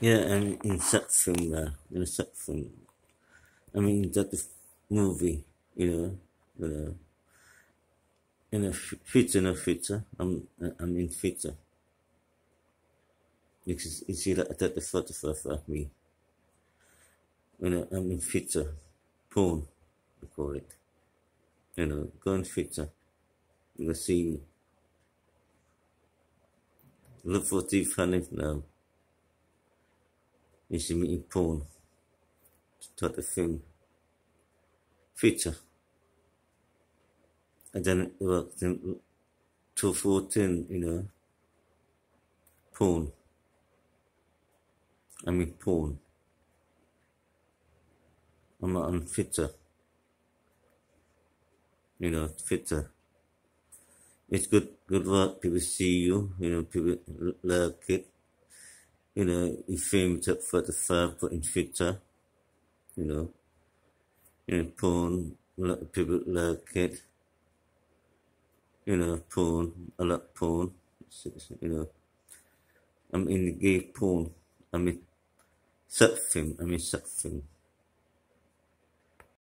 Yeah, I'm in such film, uh, in such film. I mean, that movie, you know, you know, in a future, in a future, I'm, I'm in future. Because you see that, that the photograph of me. You know, I'm in future, porn, we call it. You know, go in future. You will see, look for the funny now. Me in porn. Start the film. Future. And then it worked in 214, you know, porn. I mean porn. I'm not on fitter. You know, fitter. It's good good work, people see you, you know, people like it. You know, you filmed it for the five but in fitter. You know. You know, porn, a lot of people like it. You know, porn, I like porn. You know. I'm in the gay porn. I mean, surfing. I mean, surfing.